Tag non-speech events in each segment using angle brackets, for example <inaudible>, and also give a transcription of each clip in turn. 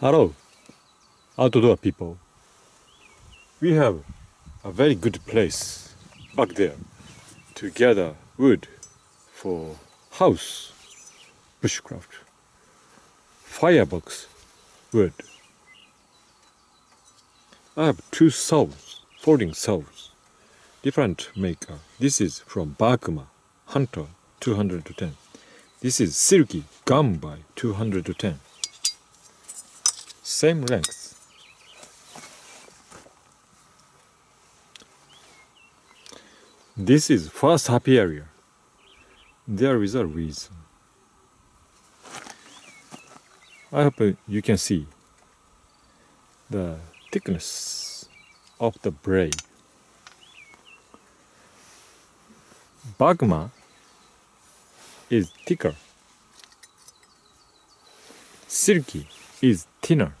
Hello, outdoor people. We have a very good place back there to gather wood for house bushcraft, firebox wood. I have two saws, folding saws, different maker. This is from Bakuma Hunter 210. This is Silky Gomboy 210. Same length. This is first happy area. There is a reason. I hope you can see the thickness of the braid. Bagma is thicker. Silky is thinner.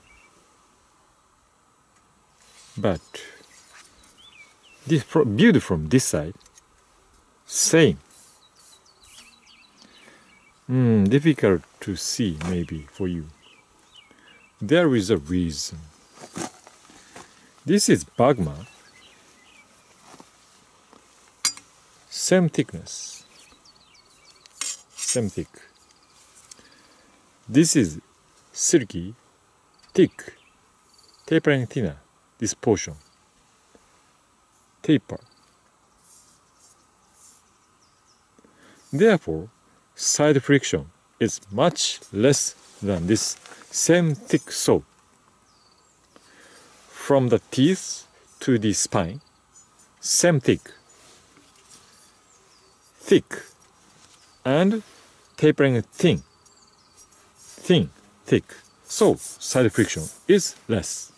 But this viewed from this side, same. Hmm, difficult to see maybe for you. There is a reason. This is Bagma. Same thickness. Same thick. This is silky, thick, tapering thinner, this portion. Taper. Therefore, side friction is much less than this same thick saw. From the teeth to the spine, same thick. Thick and tapering thin. Thin, thick. So side friction is less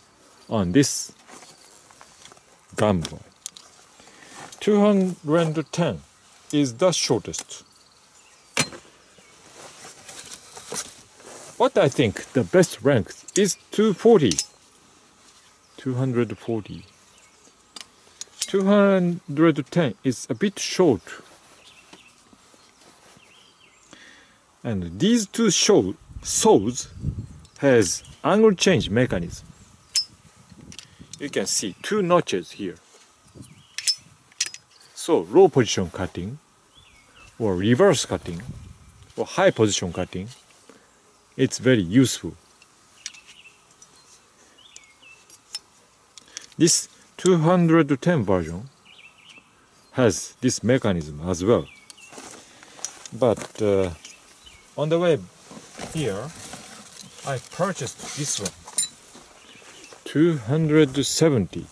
on this Gomboy. 210 is the shortest. What I think the best length is 240. 240. 210 is a bit short. And these two show, saws has angle change mechanism. You can see two notches here. So low position cutting or reverse cutting or high position cutting it's very useful. This 210 version has this mechanism as well. But uh, on the way here, I purchased this one. 270.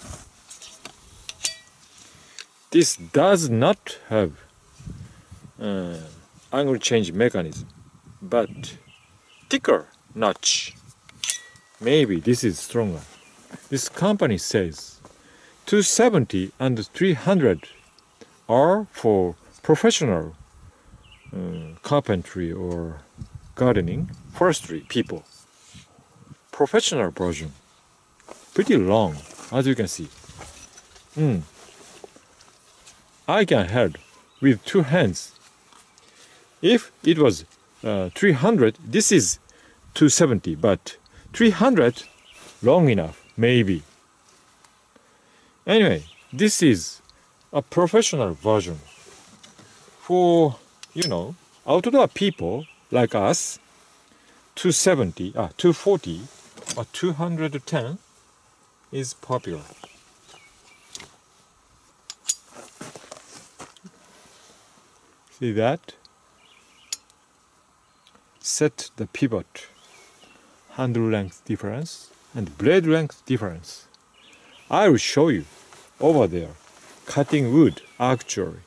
This does not have uh, angle change mechanism, but thicker notch. Maybe this is stronger. This company says 270 and 300 are for professional uh, carpentry or gardening, forestry people. Professional version. Pretty long, as you can see. Mm. I can hold with two hands. If it was uh, 300, this is 270, but 300 long enough, maybe. Anyway, this is a professional version for, you know, outdoor people like us. 270, ah, 240 or 210 is popular. See that? Set the pivot handle length difference and blade length difference. I will show you over there cutting wood actually.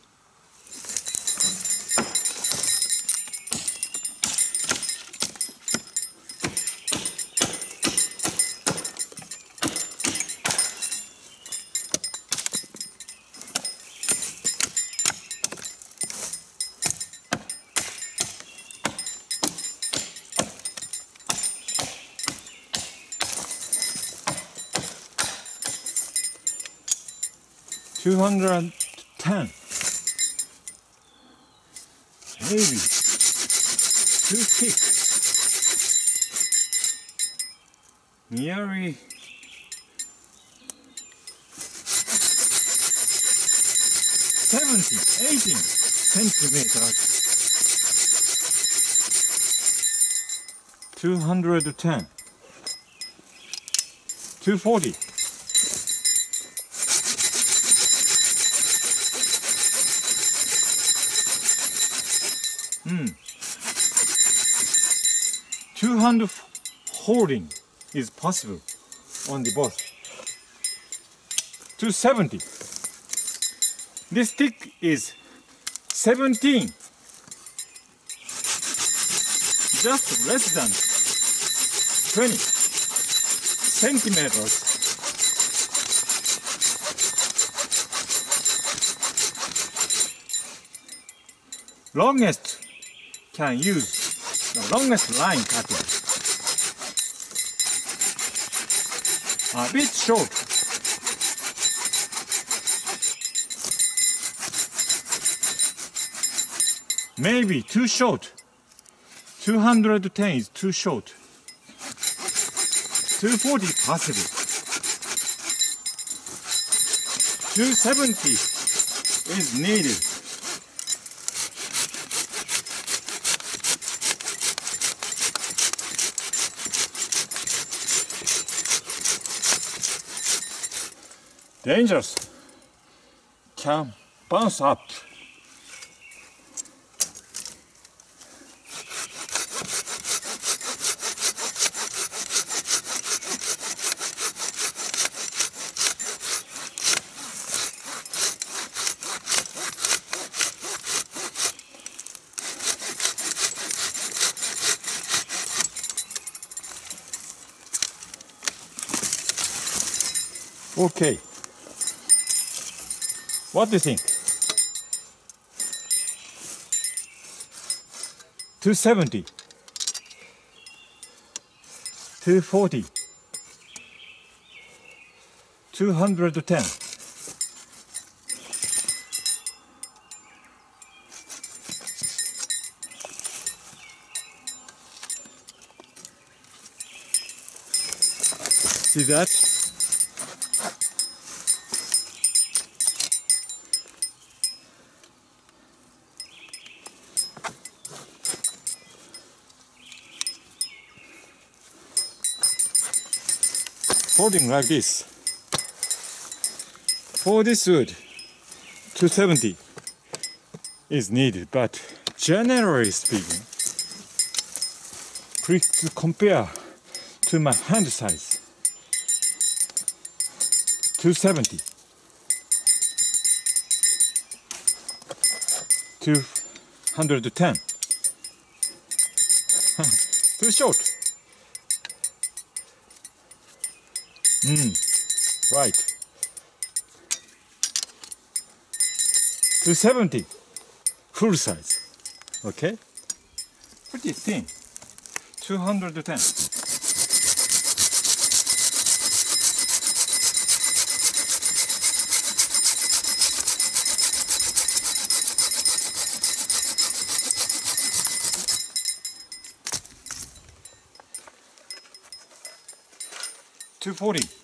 210. Heavy. Too thick. Nearly Seventeen, eighteen centimeters. 210. 240. Mm. 200 holding is possible on the boss. 270. This stick is 17. Just less than 20 centimeters. Longest can use the longest line cutting. a bit short. Maybe too short. 210 is too short. 240 possible. 270 is needed. Dangerous can bounce up. Okay. What do you think? 270 240 210 See that? Holding like this. For this wood, 270 is needed, but generally speaking, please to compare to my hand size. 270. 210. <laughs> Too short. Mm, right. 270, full size. Okay? Pretty thin. 210. 240.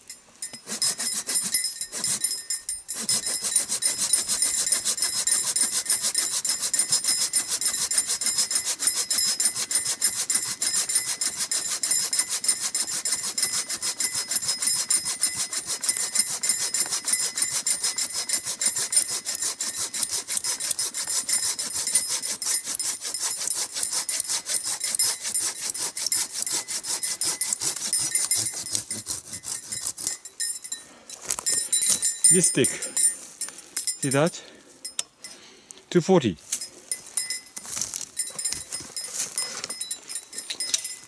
This stick. See that? 240.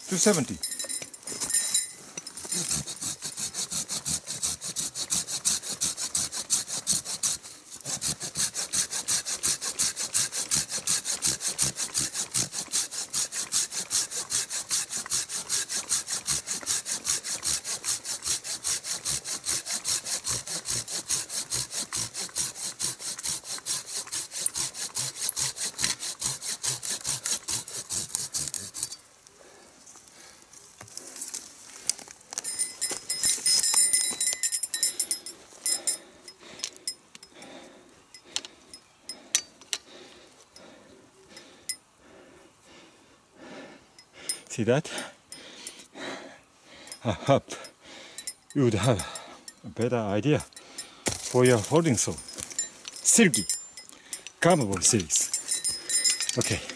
270. See that? Hope you would have a better idea for your folding saw. Silky, Gomboy series. Okay.